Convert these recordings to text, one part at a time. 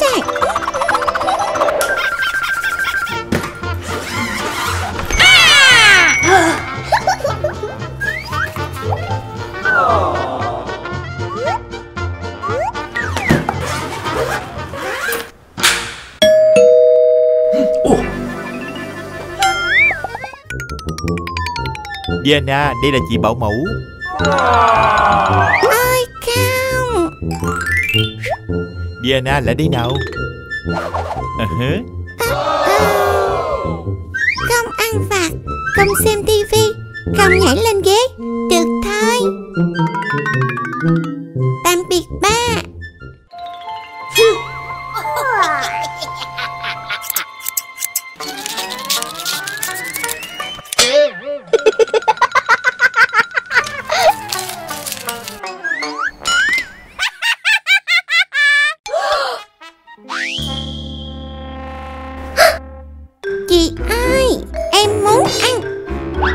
sàng Diana, đây là chị bảo mẫu. Diana lại đây nào. À? Không ăn vặt Không xem tivi Không nhảy lên ghế Được thôi. Tạm biệt ba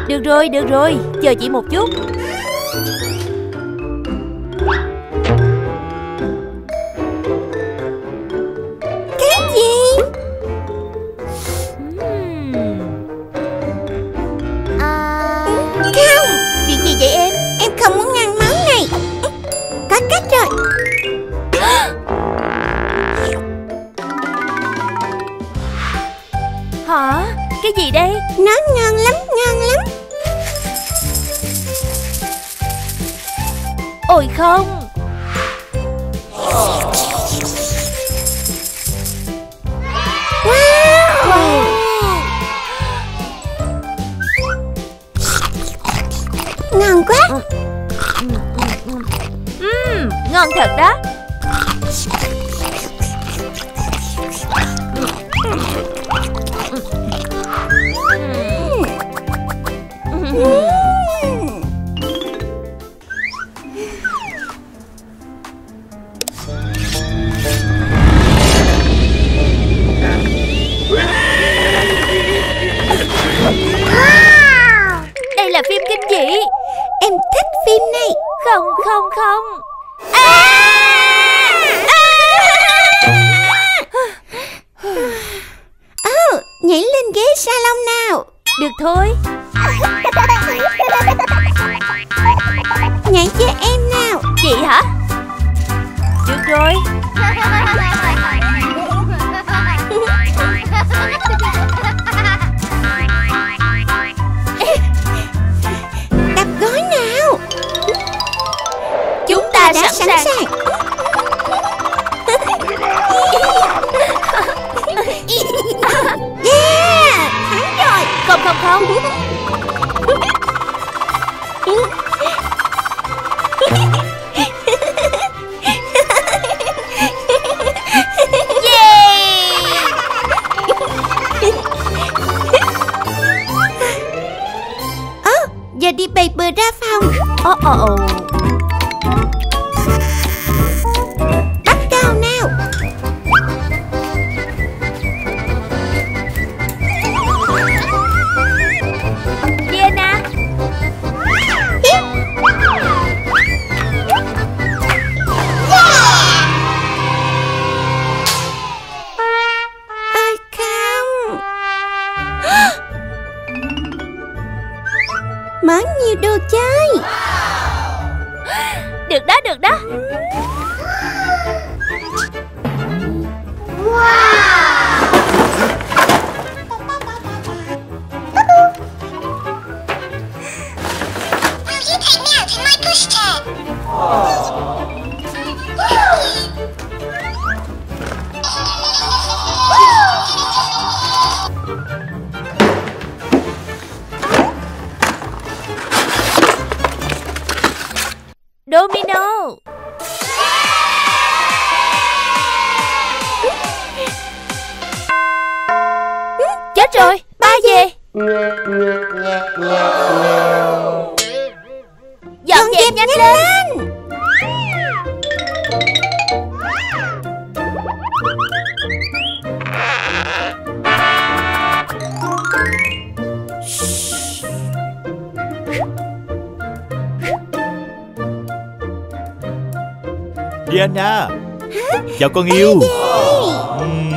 Được rồi, được rồi. Chờ chị một chút. Cái gì? Ừm, Không. Chuyện gì vậy em? Em không muốn ăn món này. Có cách rồi. Hả Cái gì đây? Nó ngon lắm ngon lắm. Ôi không. Wow. Ngon quá. Ừm, Ngon thật đó là phim kinh dị. Em thích phim này. Không, không, không. Ồ Nhảy lên ghế salon nào. Được thôi. Nhảy cho em nào. Chị hả? Được rồi Sẵn sẵn sàng sàng Yeah. Thắng rồi. Không, không, không. Ồ Giờ đi bày bừa ra phòng. Ồ, ồ, ồ Mở nhiều đồ chơi. Được đó, được đó Domino. Chết rồi, ba về. Dọn dẹp nhanh lên Diana Chào con yêu. Ừm.